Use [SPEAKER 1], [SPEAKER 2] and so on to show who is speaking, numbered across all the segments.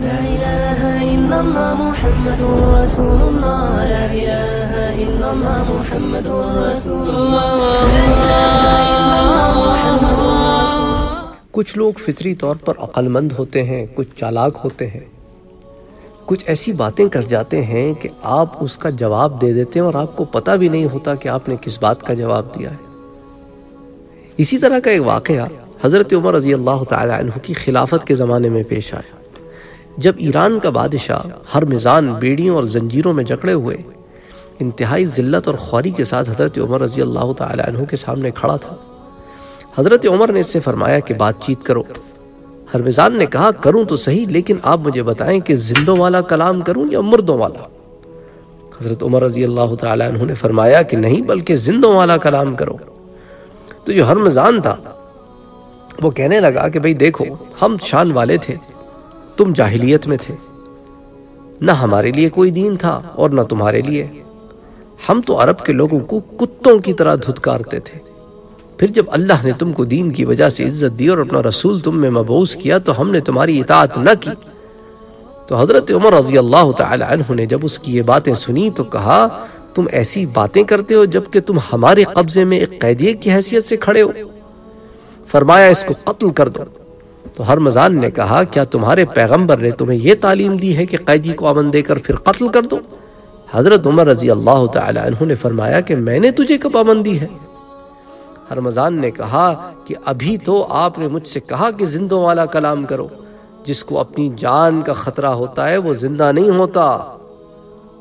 [SPEAKER 1] لا إله إلا الله محمد رسول الله. لا إله إلا الله محمد رسول الله.
[SPEAKER 2] کچھ لوگ فطری طور پر عقل مند ہوتے ہیں، کچھ چالاک ہوتے ہیں۔ کچھ ایسی باتیں کر جاتے ہیں کہ آپ اس کا جواب دے دیتے ہیں اور آپ کو پتہ بھی نہیں ہوتا کہ آپ نے کس بات کا جواب دیا ہے۔ اسی طرح کا ایک واقعہ حضرت عمر رضی اللہ تعالی عنہ کی خلافت کے زمانے میں پیش آیا۔ جب ایران کا بادشاہ ہر میزان بیڑیوں اور زنجیروں میں جکڑے ہوئے، انتہائی ذلت اور خواری کے ساتھ حضرت عمر رضی اللہ تعالی عنہ کے سامنے کھڑا تھا۔ حضرت عمر نے اس سے فرمایا کہ بات چیت کرو۔ ہرمزان نے کہا، کروں تو صحیح، لیکن آپ مجھے بتائیں کہ زندوں والا کلام کروں یا مردوں والا؟ حضرت عمر رضی اللہ تعالیٰ عنہ نے فرمایا کہ نہیں، بلکہ زندوں والا کلام کرو۔ تو جو ہرمزان تھا، وہ کہنے لگا کہ بھئی دیکھو، ہم شان والے تھے۔ تم جاہلیت میں تھے۔ نہ ہمارے لیے کوئی دین تھا اور نہ تمہارے لیے۔ ہم تو عرب کے لوگوں کو کتوں کی طرح دھتکارتے تھے۔ پھر جب اللہ نے تم کو دین کی وجہ سے عزت دی اور اپنا رسول تم میں مبعوث کیا تو ہم نے تمہاری اطاعت نہ کی۔ تو حضرت عمر رضی اللہ تعالی عنہ نے جب اس کی یہ باتیں سنی تو کہا، تم ایسی باتیں کرتے ہو جبکہ تم ہمارے قبضے میں ایک قیدیے کی حیثیت سے کھڑے ہو۔ فرمایا، اس کو قتل کر دو۔ تو ہر مزان نے کہا، کیا تمہارے پیغمبر نے تمہیں یہ تعلیم دی ہے کہ قیدی کو امن دے کر پھر قتل کر دو؟ حضرت عمر رضی اللہ تعالی عنہ نے فرمایا کہ میں نے تجھے کب امن دی ہے؟ رمضان نے کہا کہ ابھی تو آپ نے مجھ سے کہا کہ زندوں والا کلام کرو، جس کو اپنی جان کا خطرہ ہوتا ہے وہ زندہ نہیں ہوتا۔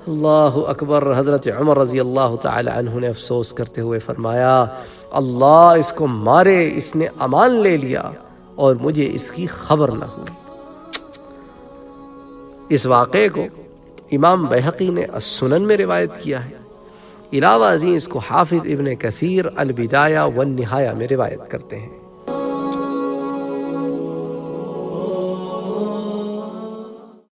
[SPEAKER 2] اللہ اکبر، حضرت عمر رضی اللہ تعالی عنہ نے افسوس کرتے ہوئے فرمایا، اللہ اس کو مارے، اس نے امان لے لیا۔ اور مجھے اس کی خبر نہ ہو۔ اس واقعے کو امام بحقی نے السنن میں روایت کیا ہے۔ علاوہ ازیں اس کو حافظ ابن کثیر البدایہ والنہایہ میں روایت کرتے ہیں۔